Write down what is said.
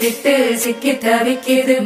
கிட்டு சிக்கி தவிக்குது